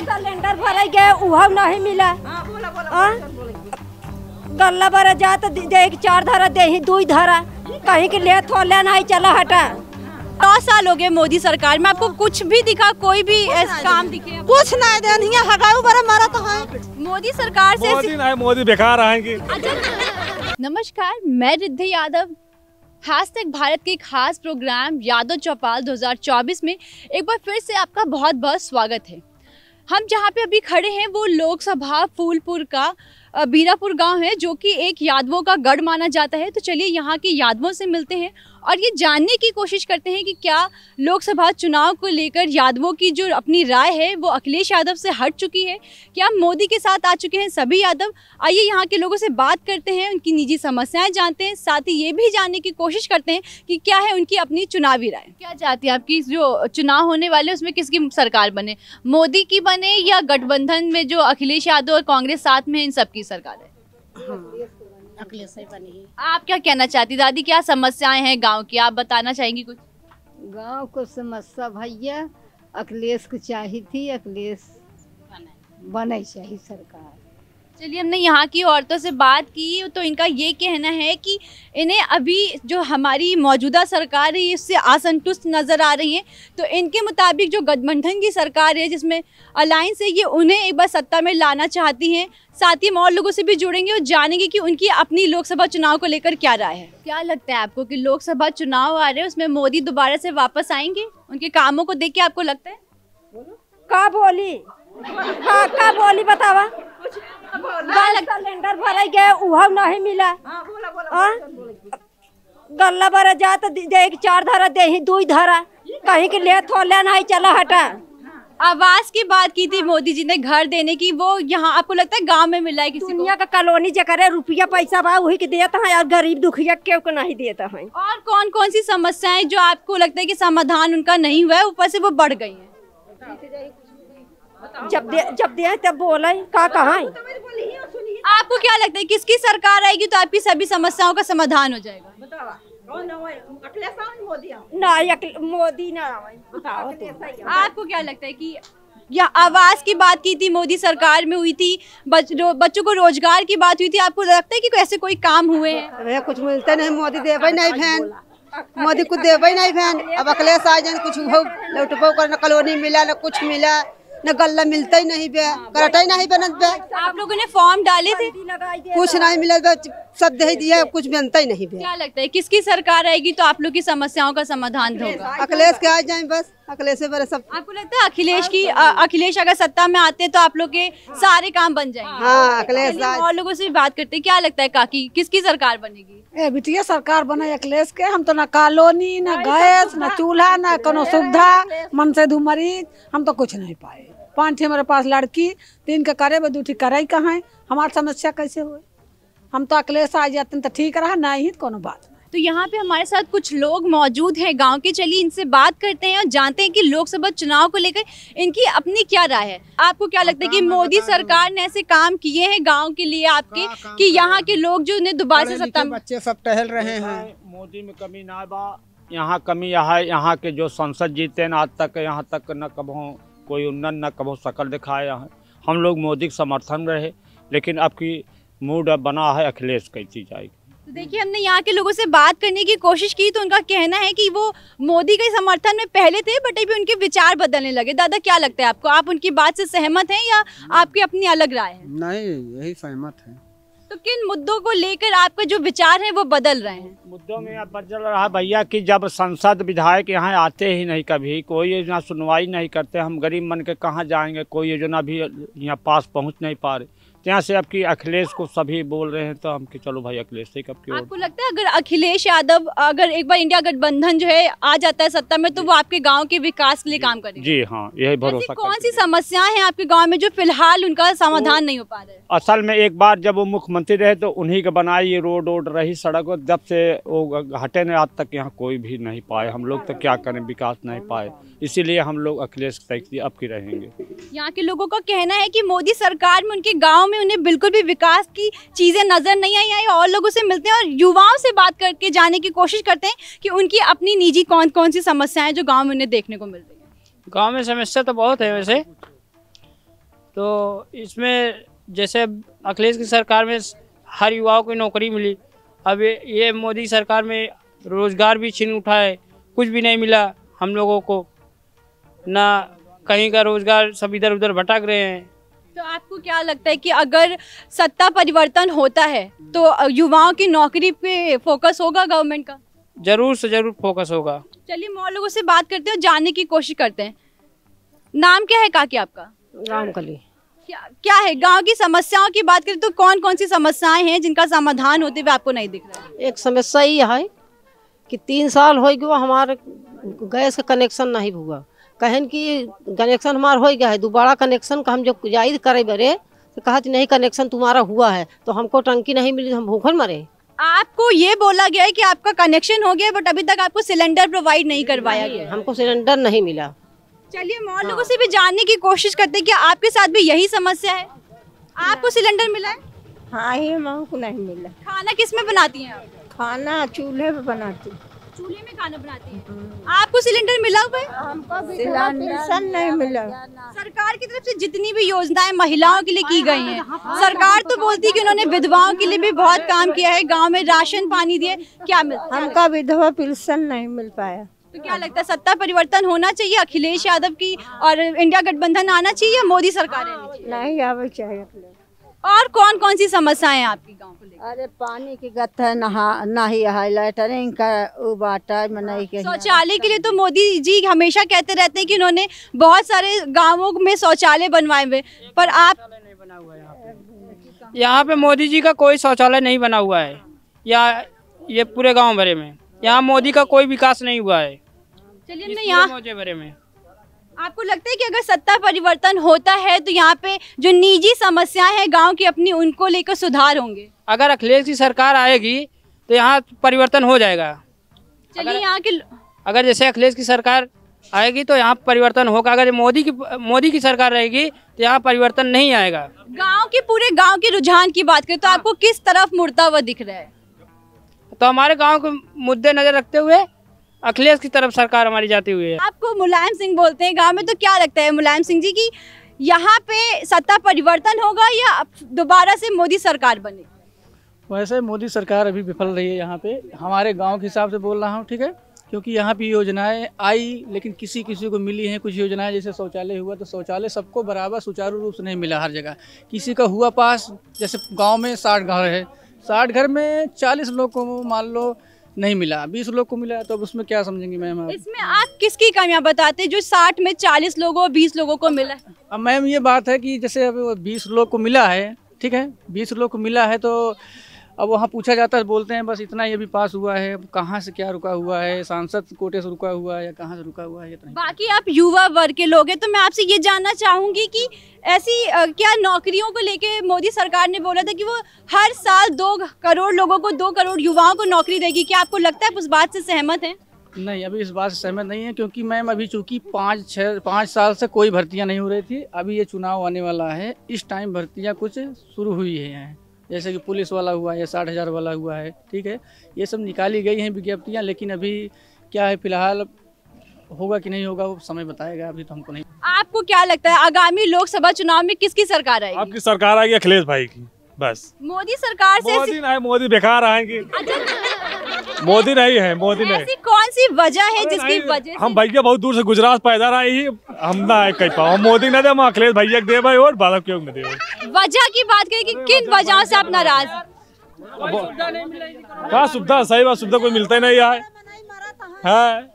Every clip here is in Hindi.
सिलेंडर भरे गए उहा नहीं मिला। हाँ? गल्ला बरे जा तो दे- दे चार धारा दे ही दुई धारा। कहीं के ले थोले नहीं चला हटा। नौ साल हो गए मोदी सरकार में आपको कुछ भी दिखा कोई भी ऐसा काम दिखे। कुछ नहीं देनी है हगाऊ बड़े मारा तो है। मोदी सरकार से मोदी नहीं मोदी बेकार आएँगे। नमस्कार मैं रिद्धि यादव। हैशटैग भारत के खास प्रोग्राम यादव चौपाल 2024 में एक बार फिर से आपका बहुत बहुत स्वागत है। हम जहाँ पे अभी खड़े हैं वो लोकसभा फूलपुर का बीरापुर गाँव है जो कि एक यादवों का गढ़ माना जाता है। तो चलिए यहाँ के यादवों से मिलते हैं और ये जानने की कोशिश करते हैं कि क्या लोकसभा चुनाव को लेकर यादवों की जो अपनी राय है वो अखिलेश यादव से हट चुकी है। क्या मोदी के साथ आ चुके हैं सभी यादव? आइए यहाँ के लोगों से बात करते हैं उनकी निजी समस्याएँ जानते हैं साथ ही ये भी जानने की कोशिश करते हैं कि क्या है उनकी अपनी चुनावी राय। क्या चाहती है आपकी जो चुनाव होने वाले उसमें किसकी सरकार बने? मोदी की बने या गठबंधन में जो अखिलेश यादव और कांग्रेस साथ में है, इन सबकी सरकार है। बनी है। आप क्या कहना चाहती? दादी क्या समस्याएँ हैं गाँव की? आप बताना चाहेंगी कुछ? गाँव को समस्या भैया अखिलेश को चाहिए थी अखिलेश बने चाहिए सरकार। चलिए हमने यहाँ की औरतों से बात की तो इनका ये कहना है कि इन्हें अभी जो हमारी मौजूदा सरकार है इससे असंतुष्ट नज़र आ रही है। तो इनके मुताबिक जो गठबंधन की सरकार है जिसमें अलायंस है ये उन्हें एक बार सत्ता में लाना चाहती हैं। साथ ही हम और लोगों से भी जुड़ेंगे और जानेंगे कि उनकी अपनी लोकसभा चुनाव को लेकर क्या राय है। क्या लगता है आपको कि लोकसभा चुनाव आ रहे हैं उसमें मोदी दोबारा से वापस आएँगे? उनके कामों को देख के आपको लगता है? का बोली? हाँ का बोली बतावा। सिलेंडर भरे गए उहा नहीं मिला। हाँ? गल्ला बरे जा तो दे- चार धारा दे दुई धारा। कहीं के ले थोले नहीं चला हटा। आवास की बात की थी मोदी जी ने घर देने की वो यहाँ आपको लगता है गाँव में मिला है किसी दुनिया का कॉलोनी जकरे रुपया पैसा बा वही के देता है और गरीब दुखिया केव को नहीं देता है? और कौन कौन सी समस्याएँ जो आपको लगता है कि समाधान उनका नहीं हुआ है ऊपर से वो बढ़ गई हैं? जब दे जब दे तब बोले का कहा आपको क्या लगता है किसकी सरकार आएगी तो आपकी सभी समस्याओं का समाधान हो जाएगा? ना मोदी ना आवे आपको क्या लगता है कि या आवास की बात की थी मोदी सरकार में हुई थी बच, रो, बच्चों को रोज़गार की बात हुई थी आपको लगता है कि कोई ऐसे कोई काम हुए हैं? कुछ मिलते नहीं मोदी देवे नहीं फ़ैन मोदी कुछ देवे नहीं फ़ैन अब अखिलेश आ जाए कुछ हो लौटबो कर कॉलोनी मिला न कुछ मिला। न गल्ला मिलता ही नहीं बे करटा ही नहीं बनत बे। आप लोगों ने फॉर्म डाले थे? कुछ नहीं मिला बे सब दे दिया कुछ बनता ही नहीं बे। क्या लगता है किसकी सरकार आएगी तो आप लोग की समस्याओं का समाधान होगा? अखिलेश के आ जाए बस अखिलेश से सब। आपको लगता है अखिलेश की अखिलेश अगर सत्ता में आते हैं तो आप लोग के सारे काम बन जाएँगे? हाँ अखिलेश और लोगों से भी बात करते हैं क्या लगता है काकी किसकी सरकार बनेगी? ए बिटिया सरकार बने अखिलेश के हम तो ना कॉलोनी ना गैस ना चूल्हा ना कोनो सुविधा मन से धू मरीज़ हम तो कुछ नहीं पाए। पाँच ठे मेरे पास लड़की तीन के करे दू ठी करे कहाँ हमारी समस्या कैसे हुए हम तो अखिलेश आ जाते तो ठीक रहा नहीं तो कोनो बात तो यहाँ पे हमारे साथ कुछ लोग मौजूद हैं गाँव के चलिए इनसे बात करते हैं और जानते हैं कि लोकसभा चुनाव को लेकर इनकी अपनी क्या राय है। आपको क्या लगता है कि मोदी सरकार ने ऐसे काम किए हैं गाँव के लिए आपके कि यहाँ के लोग जो उन्हें दोबारा से सत्ता में बच्चे सब टहल रहे हैं। मोदी में कमी ना बा यहाँ कमी यहाँ यहाँ के जो संसद जीते न आज तक यहाँ तक न कभो कोई उन्नत न कभो शकल दिखाए यहाँ हम लोग मोदी के समर्थन में रहे लेकिन अब की मूड अब बना है अखिलेश कैसी जाएगी तो देखिए हमने यहाँ के लोगों से बात करने की कोशिश की तो उनका कहना है कि वो मोदी के समर्थन में पहले थे बट अभी उनके विचार बदलने लगे। दादा क्या लगता है आपको? आप उनकी बात से सहमत हैं या आपकी अपनी अलग राय है? नहीं यही सहमत है। तो किन मुद्दों को लेकर आपका जो विचार है वो बदल रहे हैं? मुद्दों में अब बदल रहा है भैया कि जब संसद विधायक यहाँ आते ही नहीं कभी, कोई योजना सुनवाई नहीं करते, हम गरीब मन के कहाँ जाएँगे, कोई योजना भी यहाँ पास पहुँच नहीं पा रही। यहाँ से अब की अखिलेश को सभी बोल रहे हैं तो हम कि चलो भाई अखिलेश से कब की आपको लगता है अगर अखिलेश यादव अगर एक बार इंडिया गठबंधन जो है आ जाता है सत्ता में तो वो आपके गाँव के विकास के लिए काम करेंगे? जी हाँ यही भरोसा कौन सी। समस्याएँ हैं आपके गाँव में जो फ़िलहाल उनका समाधान नहीं हो पा रहा है? असल में एक बार जब वो मुख्यमंत्री रहे तो उन्हीं के बनाई ये रोड वोड रही सड़क जब से वो हटे ने आज तक यहाँ कोई भी नहीं पाए। हम लोग तो क्या करें विकास नहीं पाए। इसीलिए हम लोग अखिलेश अब की रहेंगे। यहाँ के लोगों का कहना है कि मोदी सरकार में उनके गाँव में उन्हें बिल्कुल भी विकास की चीज़ें नज़र नहीं आई आई, और लोगों से मिलते हैं और युवाओं से बात करके जाने की कोशिश करते हैं कि उनकी अपनी निजी कौन कौन सी समस्याएँ जो गाँव में उन्हें देखने को मिल रही है। गाँव में समस्या तो बहुत है वैसे। तो इसमें जैसे अखिलेश की सरकार में हर युवाओं को नौकरी मिली। अब ये ये मोदी सरकार में रोज़गार भी छीन उठाए, कुछ भी नहीं मिला हम लोगों को। ना कहीं का रोज़गार सब इधर उधर भटक रहे हैं। तो आपको क्या लगता है कि अगर सत्ता परिवर्तन होता है तो युवाओं की नौकरी पे फोकस होगा गवर्नमेंट का? ज़रूर से ज़रूर फोकस होगा। चलिए हम लोगों से बात करते हैं और जानने की कोशिश करते हैं। नाम क्या है काकी आपका? रामकली। क्या क्या है? गाँव की समस्याओं की बात करें तो कौन कौन सी समस्याएँ हैं जिनका समाधान होते हुए आपको नहीं दिख रहा है? एक समस्या ये है कि तीन साल हो गया हमारे गैस का कनेक्शन नहीं हुआ। कहन कि कनेक्शन हमारा हो गया है दोबारा कनेक्शन का हम जब जायद करे बरे तो कहा नहीं कनेक्शन तुम्हारा हुआ है तो हमको टंकी नहीं मिली तो हम भूखन मरे। आपको ये बोला गया है कि आपका कनेक्शन हो गया बट अभी तक आपको सिलेंडर प्रोवाइड नहीं करवाया गया। हमको सिलेंडर नहीं मिला। चलिए हम और लोगों से भी जानने की कोशिश करते हैं कि आपके साथ भी यही समस्या है। आपको सिलेंडर मिला है? हाँ ही हमको नहीं मिला। खाना किसमें बनाती हैं आप? खाना चूल्हे पे बनाती चूल्हे में खाना बनाती हैं। आपको सिलेंडर मिला हुआ है? सिलेंडर नहीं मिला। सरकार की तरफ़ से जितनी भी योजनाएँ महिलाओं के लिए की गई हैं सरकार तो बोलती है कि उन्होंने विधवाओं के लिए भी बहुत काम किया है गाँव में राशन पानी दिए क्या मिलता है? हमका विधवा पेंशन नहीं मिल पाया। तो क्या लगता है सत्ता परिवर्तन होना चाहिए अखिलेश यादव की और इंडिया गठबंधन आना चाहिए या मोदी सरकार नहीं आवे चाहिए और कौन कौन सी समस्याएँ हैं आपकी गाँव को लेकर? अरे पानी की गत है नहा नहीं है लैटरिंग का बाटा नहीं के शौचालय के लिए तो मोदी जी हमेशा कहते रहते हैं कि उन्होंने बहुत सारे गाँवों में शौचालय बनवाए हुए पर आप यहाँ पे। मोदी जी का कोई शौचालय नहीं बना हुआ है या ये पूरे गाँव भरे में। यहाँ मोदी का कोई विकास नहीं हुआ है। चलिए पूरे यहाँ भरे में। आपको लगता है कि अगर सत्ता परिवर्तन होता है तो यहाँ पे जो निजी समस्याएँ हैं गाँव की अपनी उनको लेकर सुधार होंगे? अगर अखिलेश की सरकार आएगी तो यहाँ परिवर्तन हो जाएगा। चलिए यहाँ के अगर जैसे अखिलेश की सरकार आएगी तो यहाँ परिवर्तन होगा। अगर मोदी की मोदी की सरकार रहेगी तो यहाँ परिवर्तन नहीं आएगा। गाँव के पूरे गाँव के रुझान की बात करें तो आपको किस तरफ़ मुड़ता हुआ दिख रहा है? तो हमारे गाँव के मुद्दे नज़र रखते हुए अखिलेश की तरफ़ सरकार हमारी जाती हुई है। आपको मुलायम सिंह बोलते हैं गाँव में तो क्या लगता है मुलायम सिंह जी की? यहाँ पे सत्ता परिवर्तन होगा या दोबारा से मोदी सरकार बने? वैसे मोदी सरकार अभी विफल रही है यहाँ पे। हमारे गाँव के हिसाब से बोल रहा हूँ ठीक है? क्योंकि यहाँ पे योजनाएँ आई लेकिन किसी किसी को मिली हैं कुछ योजनाएँ। जैसे शौचालय हुआ तो शौचालय सबको बराबर सुचारू रूप से नहीं मिला हर जगह। किसी का हुआ पास जैसे गाँव में साठ घर है। साठ घर में चालीस लोग को मान लो नहीं मिला। बीस लोग को मिला तो अब उसमें क्या समझेंगे मैम आप? इसमें आप किसकी कमियाँ बताते जो साठ में चालीस लोगों बीस लोगों को मिला अब मैम ये बात है कि जैसे अब बीस लोग को मिला है ठीक है? बीस लोग को मिला है तो अब वहाँ पूछा जाता है बोलते हैं बस इतना ये भी पास हुआ है कहाँ से क्या रुका हुआ है सांसद कोटे से रुका हुआ है या कहाँ से रुका हुआ है ये तो बाकी आप युवा वर्ग के लोग हैं तो मैं आपसे ये जानना चाहूँगी कि ऐसी क्या नौकरियों को लेके मोदी सरकार ने बोला था कि वो हर साल दो करोड़ लोगों को दो करोड़ युवाओं को नौकरी देगी? क्या आपको लगता है उस बात से सहमत है? नहीं अभी इस बात से सहमत नहीं है क्योंकि मैम अभी चूँकि पाँच छः पाँच साल से कोई भर्तियाँ नहीं हो रही थी अभी ये चुनाव आने वाला है। इस टाइम भर्तियाँ कुछ शुरू हुई हैं। जैसे कि पुलिस वाला हुआ है साठ हज़ार वाला हुआ है ठीक है? ये सब निकाली गई हैं विज्ञप्तियाँ लेकिन अभी क्या है फ़िलहाल होगा कि नहीं होगा वो समय बताएगा अभी तो हमको नहीं आपको क्या लगता है आगामी लोकसभा चुनाव में किसकी सरकार आएगी? आपकी सरकार आएगी अखिलेश भाई की बस। मोदी सरकार से मोदी मोदी बेकार आएँगे। मोदी नहीं है मोदी नहीं। ऐसी कौन सी वजह है जिसकी वजह हम भैया बहुत दूर से गुजरात पैदा रहे ही हम ना कह पाओ। मोदी ना दे हम अखिलेश भैया दे भाई और बादल क्यों न दे वजह की बात करें कि किन वजहों से आप नाराज़? कहा सुविधा सही बात सुविधा कोई मिलता ही नहीं है। है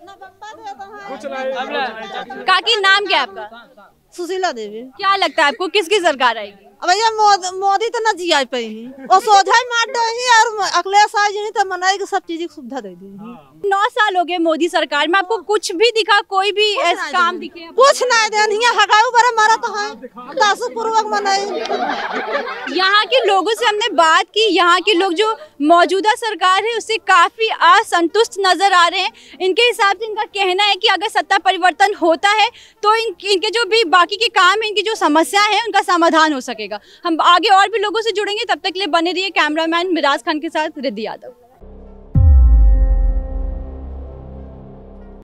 काकी नाम क्या है आपका? सुशीला देवी। क्या लगता है आपको? किसकी सरकार आएगी? भैया मोदी मोदी तो न जिया पाई और सोझा मार दही और अखिलेश आई जी तो मनाई के सब चीज़ की सुविधा दे दी नौ साल हो गए मोदी सरकार में। आपको कुछ भी दिखा कोई भी ऐसा काम दिखे। कुछ ना देन हिया हगाऊ बरे मारा तो है। दासु पूर्वक मनाई। यहाँ के लोगों से हमने बात की। यहाँ के लोग जो मौजूदा सरकार है उससे काफ़ी असंतुष्ट नज़र आ रहे हैं। इनके हिसाब से इनका कहना है कि अगर सत्ता परिवर्तन होता है तो इन इनके जो भी बाकी के काम है इनकी जो समस्या है उनका समाधान हो सकेगा हम आगे और भी लोगों से जुड़ेंगे। तब तक के लिए बने रहिए कैमरामैन मिराज खान के साथ रिद्धि यादव।